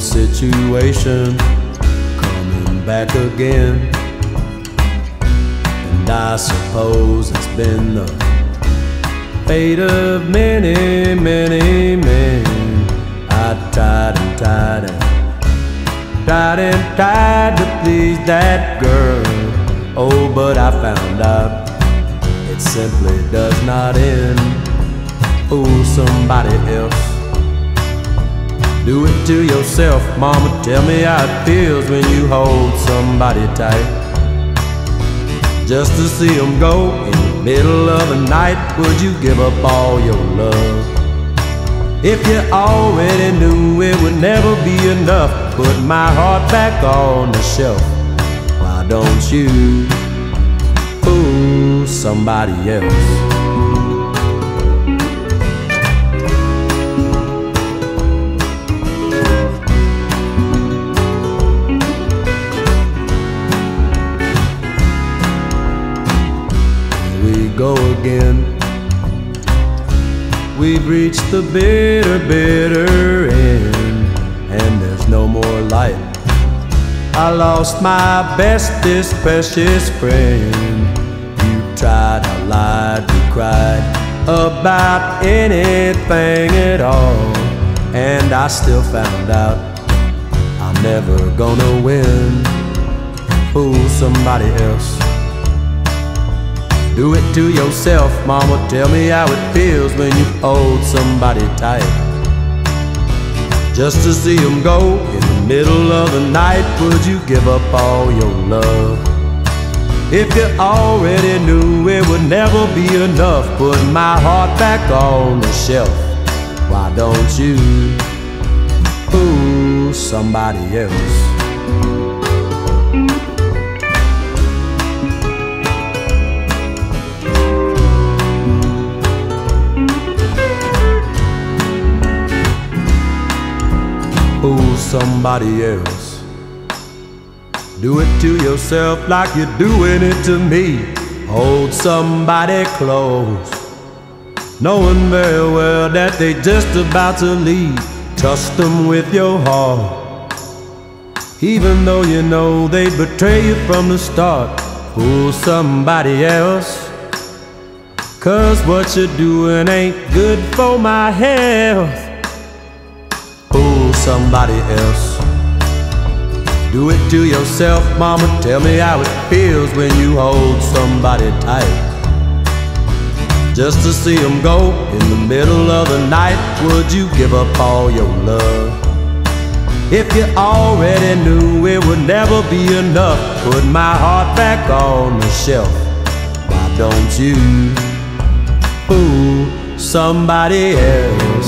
temptation coming back again. And I suppose it's been the fate of many, many men. I tried and tried and tried and tried to please that girl. Oh, but I found out it simply does not end. Fool somebody else. Do it to yourself, mama. Tell me how it feels when you hold somebody tight. Just to see them go in the middle of the night, would you give up all your love? If you already knew it would never be enough, put my heart back on the shelf. Why don't you fool somebody else? Go again. We've reached the bitter, bitter end, and there's no more light. I lost my bestest, precious friend. You tried, I lied, you cried about anything at all, and I still found out I'm never gonna win. Fool somebody else. Do it to yourself, mama. Tell me how it feels when you hold somebody tight. Just to see them go in the middle of the night, would you give up all your love? If you already knew it would never be enough, put my heart back on the shelf. Why don't you fool somebody else? Somebody else. Do it to yourself like you're doing it to me. Hold somebody close, knowing very well that they just about to leave. Trust them with your heart, even though you know they betray you from the start. Fool somebody else. Cause what you're doing ain't good for my health somebody else. Do it to yourself, mama. Tell me how it feels when you hold somebody tight. Just to see them go in the middle of the night, would you give up all your love? If you already knew it would never be enough, put my heart back on the shelf. Why don't you fool somebody else?